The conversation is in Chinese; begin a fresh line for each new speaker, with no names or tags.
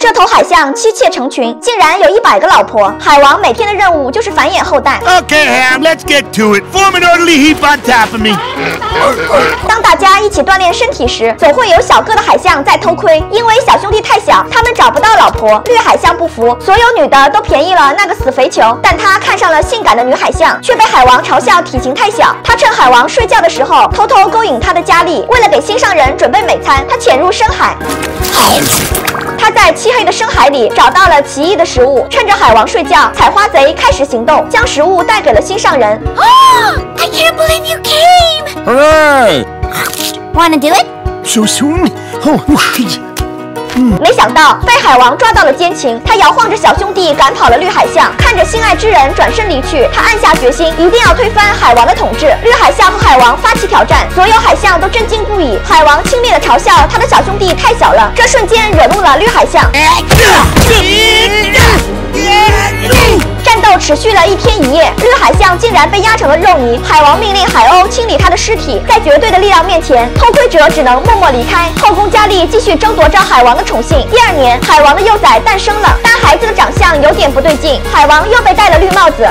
这头海象妻妾成群，竟然有一百个老婆。海王每天的任务就是繁衍后代。
Okay, Ham, let's get to it. Form an orderly heap on top of me.
当大家一起锻炼身体时，总会有小个的海象在偷窥。因为小兄弟太小，他们找不到老婆。绿海象不服，所有女的都便宜了那个死肥球。但他看上了性感的女海象，却被海王嘲笑体型太小。他趁海王睡觉的时候，偷偷勾引他的佳丽。为了给心上人准备美餐，他潜入深海。他在漆黑的深海里找到了奇异的食物，趁着海王睡觉，采花贼开始行动，将食物带给了心上人。
I can't believe you came!
Hooray!
Wanna do it?
So soon? Oh,
没想到被海王抓到了奸情，他摇晃着小兄弟赶跑了绿海象，看着心爱之人转身离去，他暗下决心，一定要推翻海王的统治。绿海海王发起挑战，所有海象都震惊不已。海王轻蔑地嘲笑他的小兄弟太小了，这瞬间惹怒了绿海象。战斗持续了一天一夜，绿海象竟然被压成了肉泥。海王命令海鸥清理他的尸体，在绝对的力量面前，偷窥者只能默默离开。后宫佳丽继续争夺着海王的宠幸。第二年，海王的幼崽诞生了，但孩子的长相有点不对劲，海王又被戴了绿帽子。